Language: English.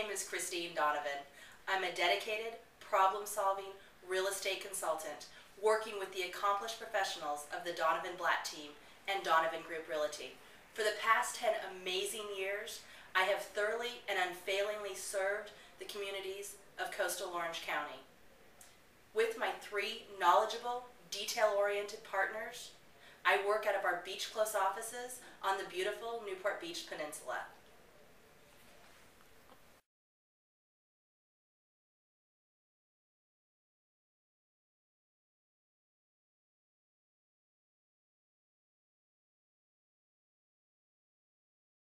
my name is Christine Donovan. I'm a dedicated, problem-solving real estate consultant working with the accomplished professionals of the Donovan Blatt team and Donovan Group Realty. For the past 10 amazing years, I have thoroughly and unfailingly served the communities of coastal Orange County. With my three knowledgeable, detail-oriented partners, I work out of our beach close offices on the beautiful Newport Beach Peninsula.